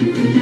Thank you.